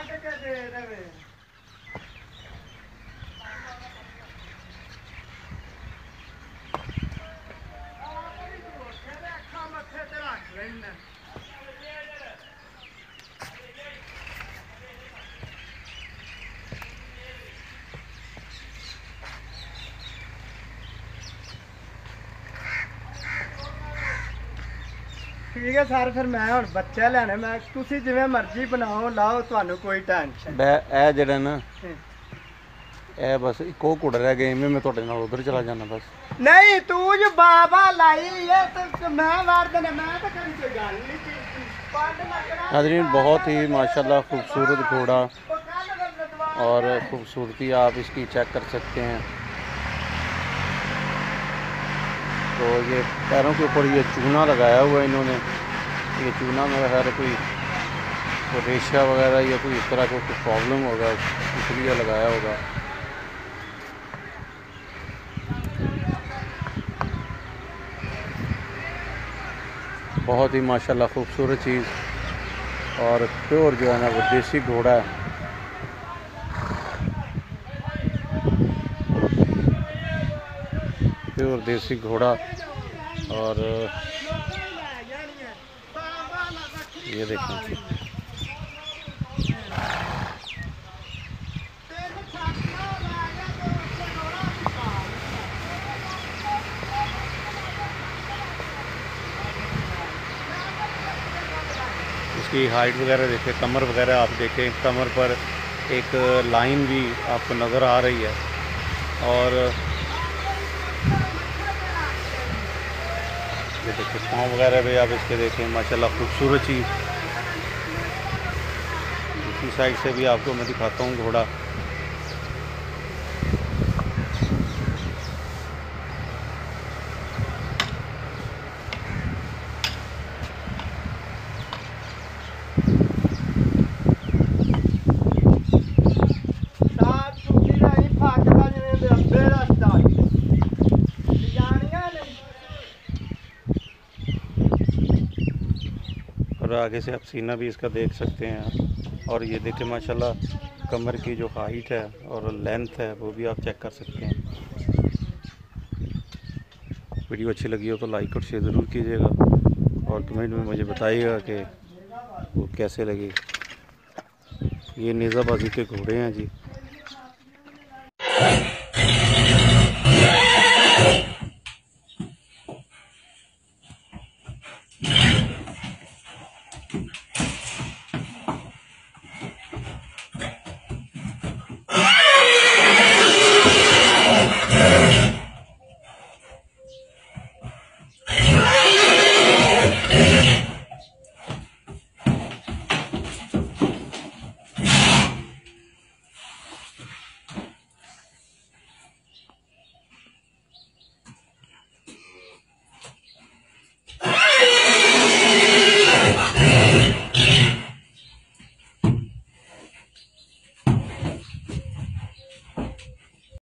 ¡Ah, qué te ਠੀਕ ਹੈ sir ਫਿਰ ਮੈਂ ਹੁਣ ਬੱਚੇ ਲੈਣੇ ਮੈਂ ਤੁਸੀਂ ਜਿਵੇਂ ਮਰਜ਼ੀ ਬਣਾਓ ਲਾਓ ਤੁਹਾਨੂੰ ਕੋਈ ਟੈਨਸ਼ਨ ਬੈ ਇਹ ਜਿਹੜਾ ਨਾ ਇਹ ਬਸ ਇੱਕੋ ਘੋੜਾ ਰਹਿ ਗਿਆ ਐਵੇਂ ਮੈਂ ਤੁਹਾਡੇ ਨਾਲ ਉਧਰ ਚਲਾ ਜਾਣਾ ਬਸ ਨਹੀਂ ਤੂੰ ਜੋ ਬਾਬਾ ਲਾਈ ਇਹ ਤੇ ਮੈਂ ਵਾਰ ਦੇਣਾ ਮੈਂ ਤਾਂ ਕਦੀ ਕੋਈ ਗੱਲ ਨਹੀਂ ਕੀਤੀ ਪੰਜ ਲੱਕੜਾਂ नाजरीन बहुत ही माशाल्लाह खूबसूरत घोड़ा ਉਹ ਕੱਲ ਲਦਵਾ और खूबसूरती आप इसकी चेक कर सकते हैं तो ये पैरों के ऊपर ये चूना लगाया हुआ है इन्होंने। ये चूना में खैर कोई कोई रेशा वगैरह या कोई इस तरह का कुछ प्रॉब्लम होगा, इसलिए लगाया होगा। बहुत ही माशाल्लाह खूबसूरत चीज़। और प्योर जो है ना वो देसी घोड़ा है। प्योर देसी घोड़ा और ये देखें। इसकी हाइट वगैरह देखें, कमर वगैरह आप देखें। कमर पर एक लाइन भी आपको नज़र आ रही है। और ये देखिए पाँव वगैरह भी आप इसके देखें माशाल्लाह खूबसूरत चीज़। दूसरी साइड से भी आपको मैं दिखाता हूँ घोड़ा। और आगे से आप सीना भी इसका देख सकते हैं और ये देखें माशाल्लाह, कमर की जो हाइट है और लेंथ है, वो भी आप चेक कर सकते हैं। वीडियो अच्छी लगी हो तो लाइक और शेयर ज़रूर कीजिएगा। और कमेंट में मुझे बताइएगा कि वो कैसे लगी। ये नेज़ाबाजी के घोड़े हैं जी।